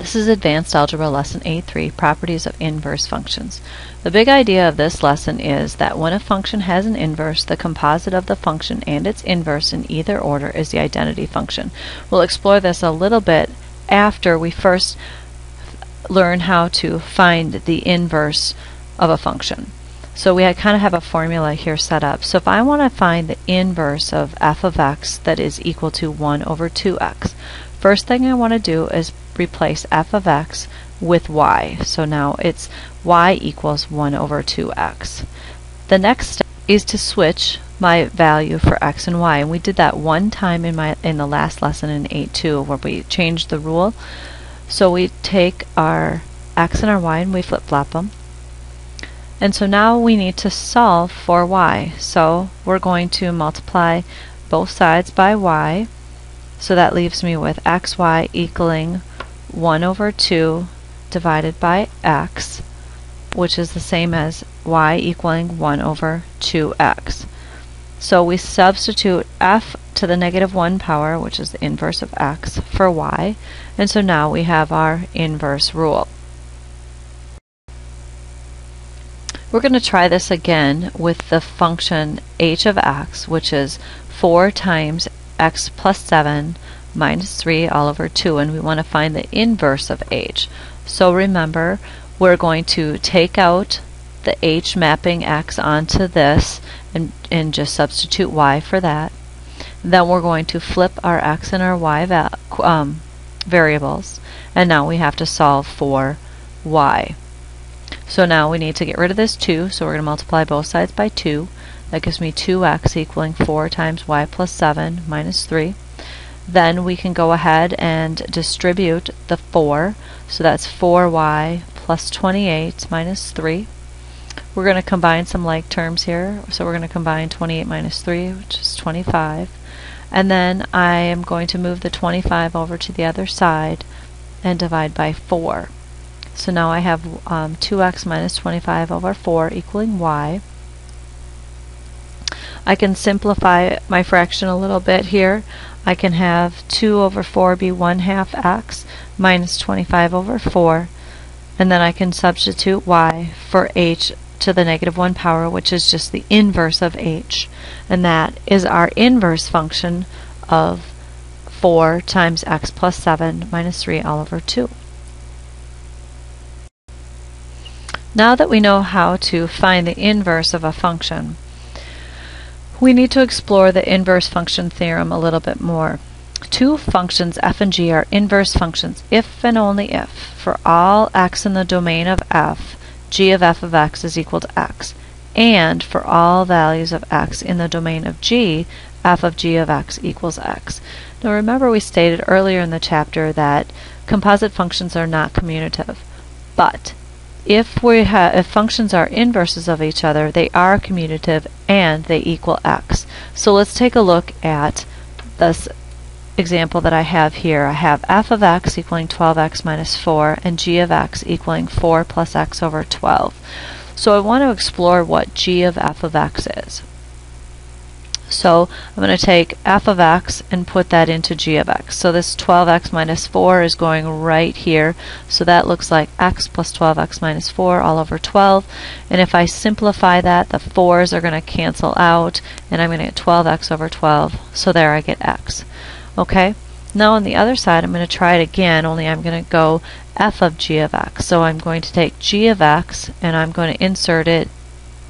This is Advanced Algebra Lesson 8-3, Properties of Inverse Functions. The big idea of this lesson is that when a function has an inverse, the composite of the function and its inverse in either order is the identity function. We'll explore this a little bit after we first learn how to find the inverse of a function. So we kind of have a formula here set up. So if I want to find the inverse of f of x that is equal to 1 over 2x, first thing I want to do is replace f of x with y. So now it's y equals 1 over 2x. The next step is to switch my value for x and y. And we did that one time in my in the last lesson in 8.2 where we changed the rule. So we take our x and our y and we flip-flop them. And so now we need to solve for y. So we're going to multiply both sides by y. So that leaves me with xy equaling 1 over 2 divided by x, which is the same as y equaling 1 over 2x. So we substitute f to the negative 1 power, which is the inverse of x, for y, and so now we have our inverse rule. We're going to try this again with the function h of x, which is 4 times x plus 7 minus 3 all over 2 and we want to find the inverse of h. So remember we're going to take out the h mapping x onto this and, and just substitute y for that. Then we're going to flip our x and our y um, variables and now we have to solve for y. So now we need to get rid of this 2 so we're going to multiply both sides by 2. That gives me 2x equaling 4 times y plus 7 minus 3. Then we can go ahead and distribute the 4. So that's 4y plus 28 minus 3. We're going to combine some like terms here. So we're going to combine 28 minus 3, which is 25. And then I am going to move the 25 over to the other side and divide by 4. So now I have um, 2x minus 25 over 4 equaling y. I can simplify my fraction a little bit here. I can have 2 over 4 be 1 half x minus 25 over 4 and then I can substitute y for h to the negative 1 power which is just the inverse of h and that is our inverse function of 4 times x plus 7 minus 3 all over 2. Now that we know how to find the inverse of a function, we need to explore the inverse function theorem a little bit more. Two functions f and g are inverse functions if and only if for all x in the domain of f, g of f of x is equal to x, and for all values of x in the domain of g, f of g of x equals x. Now remember we stated earlier in the chapter that composite functions are not commutative, but if we have if functions are inverses of each other, they are commutative and they equal x. So let's take a look at this example that I have here. I have f of x equaling 12x minus 4 and g of x equaling 4 plus x over 12. So I want to explore what g of f of x is. So I'm going to take f of x and put that into g of x. So this 12x minus 4 is going right here. So that looks like x plus 12x minus 4 all over 12. And if I simplify that, the 4's are going to cancel out, and I'm going to get 12x over 12. So there I get x. Okay? Now on the other side, I'm going to try it again, only I'm going to go f of g of x. So I'm going to take g of x, and I'm going to insert it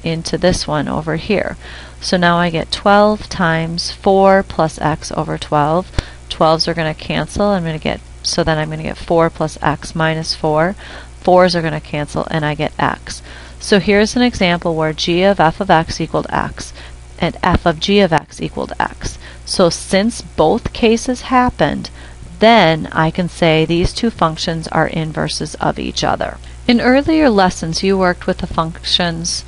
into this one over here. So now I get 12 times 4 plus x over 12. 12s are going to cancel. I'm going to get so then I'm going to get 4 plus x minus 4. 4s are going to cancel and I get x. So here's an example where g of f of x equaled x and f of g of x equaled x. So since both cases happened, then I can say these two functions are inverses of each other. In earlier lessons you worked with the functions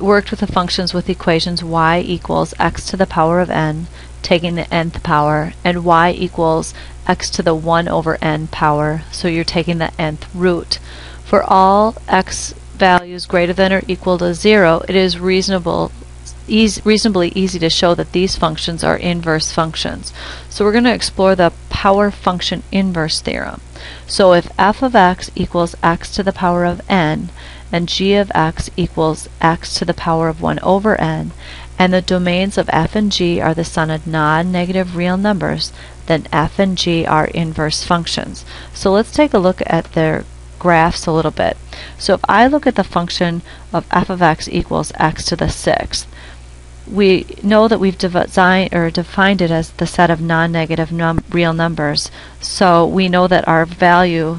worked with the functions with equations y equals x to the power of n, taking the nth power, and y equals x to the 1 over n power, so you're taking the nth root. For all x values greater than or equal to 0, it is reasonable reasonably easy to show that these functions are inverse functions. So we're going to explore the power function inverse theorem. So if f of x equals x to the power of n, and g of x equals x to the power of 1 over n, and the domains of f and g are the sum of non-negative real numbers, then f and g are inverse functions. So let's take a look at their graphs a little bit. So if I look at the function of f of x equals x to the sixth, we know that we've designed or defined it as the set of non-negative num real numbers. So we know that our value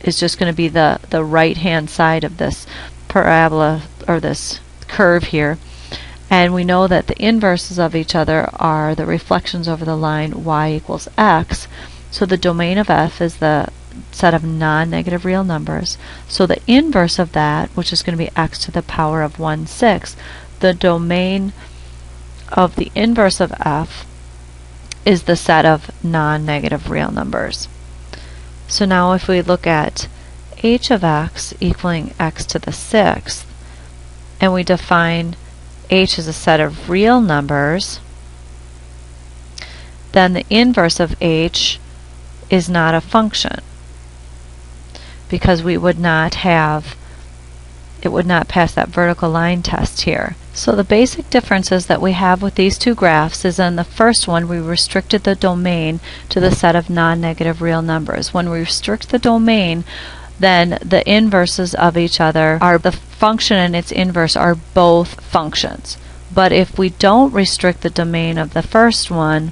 is just going to be the, the right hand side of this parabola or this curve here. And we know that the inverses of each other are the reflections over the line y equals x. So the domain of f is the set of non-negative real numbers. So the inverse of that, which is going to be x to the power of 1 6, the domain of the inverse of f is the set of non-negative real numbers. So now if we look at h of x equaling x to the sixth, and we define h as a set of real numbers, then the inverse of h is not a function because we would not have it would not pass that vertical line test here. So the basic differences that we have with these two graphs is in the first one we restricted the domain to the set of non-negative real numbers. When we restrict the domain then the inverses of each other are the function and its inverse are both functions. But if we don't restrict the domain of the first one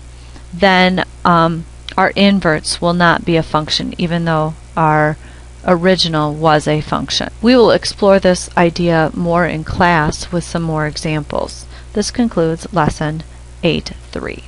then um, our inverse will not be a function even though our original was a function. We will explore this idea more in class with some more examples. This concludes lesson 8.3.